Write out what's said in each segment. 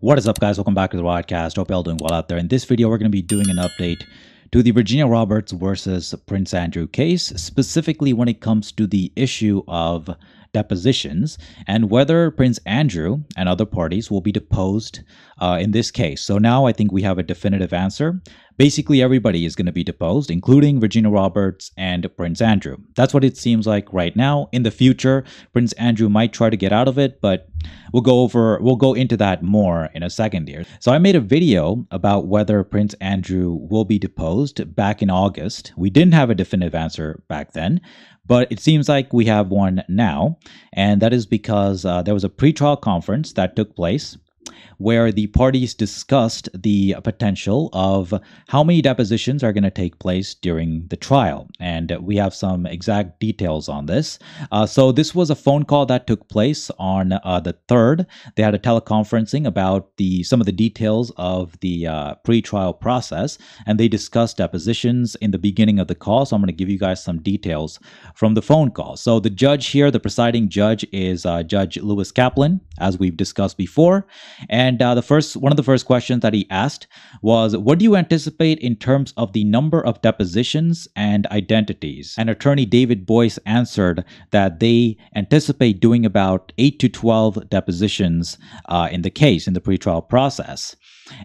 What is up, guys? Welcome back to the podcast. Hope you're all doing well out there. In this video, we're going to be doing an update to the Virginia Roberts versus Prince Andrew case, specifically when it comes to the issue of depositions and whether Prince Andrew and other parties will be deposed uh, in this case. So now I think we have a definitive answer. Basically, everybody is going to be deposed, including Virginia Roberts and Prince Andrew. That's what it seems like right now. In the future, Prince Andrew might try to get out of it, but we'll go over we'll go into that more in a second here. So I made a video about whether Prince Andrew will be deposed back in August. We didn't have a definitive answer back then, but it seems like we have one now, and that is because uh, there was a pretrial conference that took place where the parties discussed the potential of how many depositions are going to take place during the trial. And we have some exact details on this. Uh, so, this was a phone call that took place on uh, the 3rd. They had a teleconferencing about the some of the details of the uh, pre-trial process, and they discussed depositions in the beginning of the call. So, I'm going to give you guys some details from the phone call. So, the judge here, the presiding judge, is uh, Judge Lewis Kaplan, as we've discussed before. And uh, the first one of the first questions that he asked was, "What do you anticipate in terms of the number of depositions and identities?" And attorney David Boies answered that they anticipate doing about eight to twelve depositions uh, in the case in the pretrial process.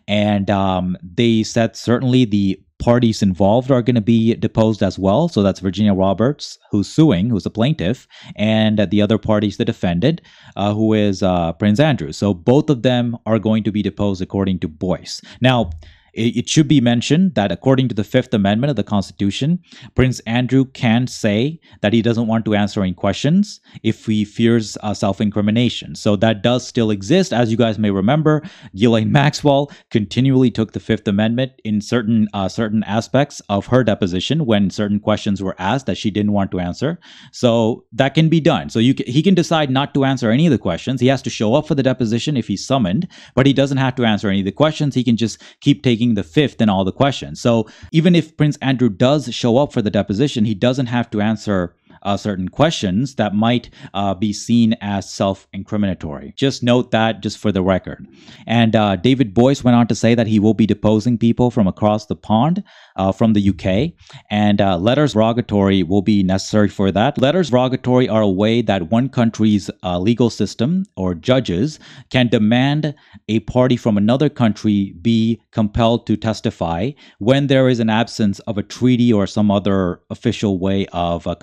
And um, they said certainly the parties involved are going to be deposed as well. So that's Virginia Roberts, who's suing, who's a plaintiff, and the other parties, the defendant, uh, who is uh, Prince Andrew. So both of them are going to be deposed according to Boies. Now, it, should be mentioned that according to the Fifth Amendment of the Constitution, Prince Andrew can say that he doesn't want to answer any questions if he fears uh, self incrimination. So that does still exist. As you guys may remember, Ghislaine Maxwell continually took the Fifth Amendment in certain uh, certain aspects of her deposition when certain questions were asked that she didn't want to answer. So that can be done. So you can, he can decide not to answer any of the questions. He has to show up for the deposition if he's summoned, but he doesn't have to answer any of the questions. He can just keep taking taking the fifth in all the questions. So even if Prince Andrew does show up for the deposition, he doesn't have to answer uh, certain questions that might uh, be seen as self incriminatory. Just note that just for the record. And uh, David Boies went on to say that he will be deposing people from across the pond uh, from the UK, and uh, letters rogatory will be necessary for that. Letters rogatory are a way that one country's uh, legal system or judges can demand a party from another country be compelled to testify when there is an absence of a treaty or some other official way of uh,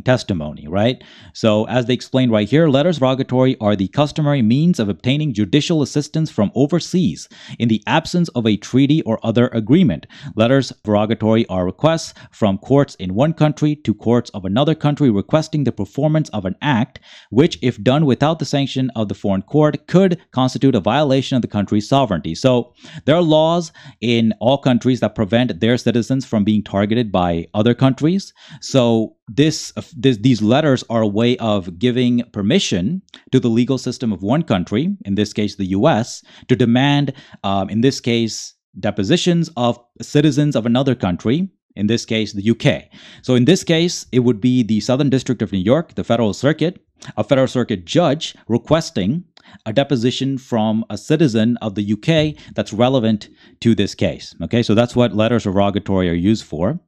compelling testimony, right? So, as they explained right here, letters rogatory are the customary means of obtaining judicial assistance from overseas in the absence of a treaty or other agreement. Letters rogatory are requests from courts in one country to courts of another country requesting the performance of an act which, if done without the sanction of the foreign court, could constitute a violation of the country's sovereignty. So, there are laws in all countries that prevent their citizens from being targeted by other countries. So, this, this, these letters are a way of giving permission to the legal system of one country, in this case the U.S., to demand, um, in this case, depositions of citizens of another country, in this case, the UK. So, in this case, it would be the Southern District of New York, the Federal Circuit, a Federal Circuit judge requesting a deposition from a citizen of the UK that's relevant to this case. Okay, so that's what letters of rogatory are used for.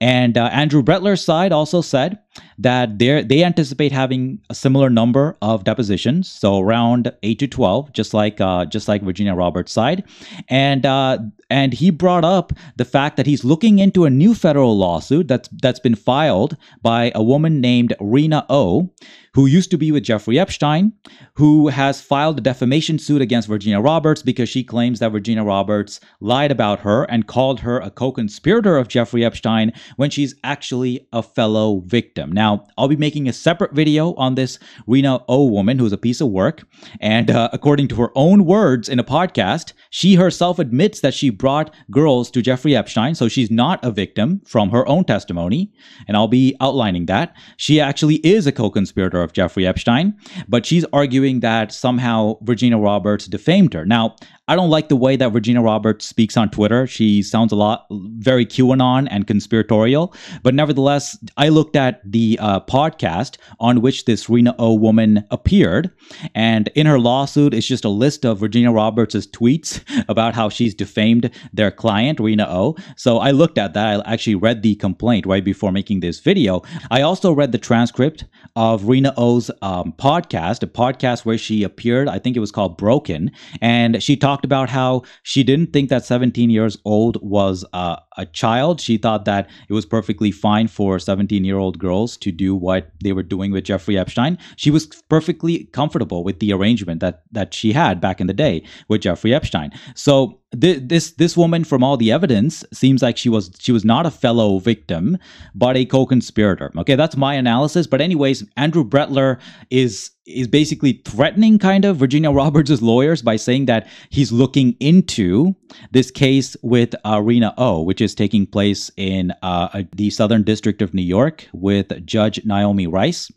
And uh, Andrew Brettler's side also said that they they anticipate having a similar number of depositions, so around eight to twelve, just like uh, just like Virginia Roberts' side, and uh, and he brought up the fact that he's looking into a new federal lawsuit that's that's been filed by a woman named Rena O, who used to be with Jeffrey Epstein, who has filed a defamation suit against Virginia Roberts because she claims that Virginia Roberts lied about her and called her a co conspirator of Jeffrey Epstein when she's actually a fellow victim. Now, I'll be making a separate video on this Rena O woman who's a piece of work. And uh, according to her own words in a podcast, she herself admits that she brought girls to Jeffrey Epstein. So she's not a victim from her own testimony. And I'll be outlining that. She actually is a co conspirator of Jeffrey Epstein, but she's arguing that somehow Virginia Roberts defamed her. Now, I don't like the way that Virginia Roberts speaks on Twitter. She sounds a lot very QAnon and conspiratorial. But nevertheless, I looked at the uh, podcast on which this Rena O woman appeared. And in her lawsuit, it's just a list of Virginia Roberts' tweets about how she's defamed their client, Rena O. So I looked at that. I actually read the complaint right before making this video. I also read the transcript of Rina Oh's um, podcast, a podcast where she appeared. I think it was called Broken. And she talked about how she didn't think that 17 years old was uh, a child. She thought that it was perfectly fine for 17 year old girls to do what they were doing with Jeffrey Epstein. She was perfectly comfortable with the arrangement that, that she had back in the day with Jeffrey Epstein. So this this woman from all the evidence seems like she was she was not a fellow victim but a co-conspirator okay that's my analysis but anyways andrew brettler is is basically threatening kind of Virginia Roberts' lawyers by saying that he's looking into this case with Rena O, which is taking place in uh, the Southern District of New York with Judge Naomi Rice.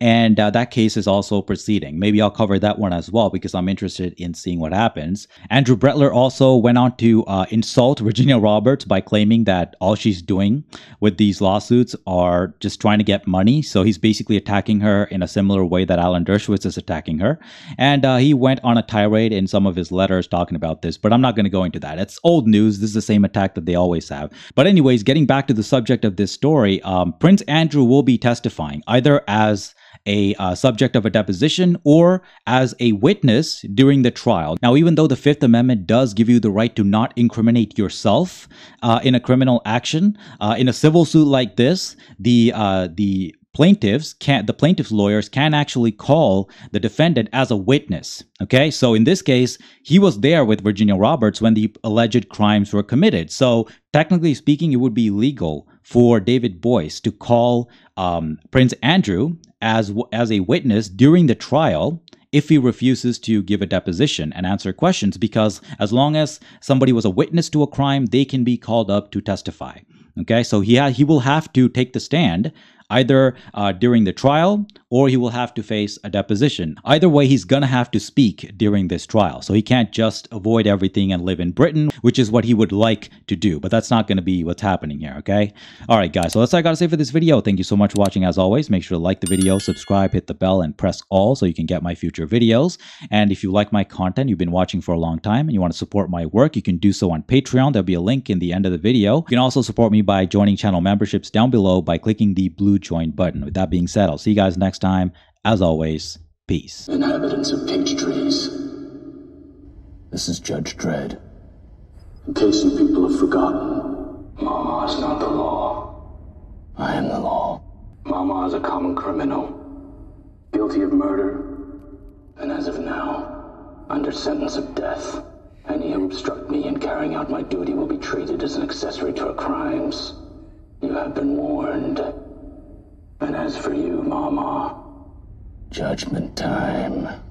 And uh, that case is also proceeding. Maybe I'll cover that one as well because I'm interested in seeing what happens. Andrew Brettler also went on to uh, insult Virginia Roberts by claiming that all she's doing with these lawsuits are just trying to get money. So he's basically attacking her in a similar way that Alan Dershowitz is attacking her. And uh, he went on a tirade in some of his letters talking about this, but I'm not going to go into that. It's old news. This is the same attack that they always have. But, anyways, getting back to the subject of this story, um, Prince Andrew will be testifying either as a uh, subject of a deposition or as a witness during the trial. Now, even though the Fifth Amendment does give you the right to not incriminate yourself uh, in a criminal action, uh, in a civil suit like this, the uh, the plaintiffs can the plaintiff's lawyers can actually call the defendant as a witness okay? So in this case he was there with virginia roberts when the alleged crimes were committed. So technically speaking it would be legal for david boies to call um, prince andrew as as a witness during the trial if he refuses to give a deposition and answer questions because as long as somebody was a witness to a crime they can be called up to testify okay? So he ha- he will have to take the stand either uh, during the trial or he will have to face a deposition. Either way, he's gonna have to speak during this trial. So he can't just avoid everything and live in Britain, which is what he would like to do. But that's not gonna be what's happening here, okay? All right, guys, so that's all I gotta say for this video. Thank you so much for watching as always. Make sure to like the video, subscribe, hit the bell, and press all so you can get my future videos. And if you like my content, you've been watching for a long time, and you want to support my work, you can do so on Patreon. There'll be a link in the end of the video. You can also support me by joining channel memberships down below by clicking the blue join button. With that being said, I'll see you guys next time. As always, peace. Inhabitants of Peach Trees. This is Judge Dredd. In case you people have forgotten, Mama is not the law. I am the law. Mama is a common criminal. Guilty of murder, and as of now, under sentence of death. Any who obstruct me in carrying out my duty will be treated as an accessory to her crimes. You have been warned. And as for you, Mama, Judgment time.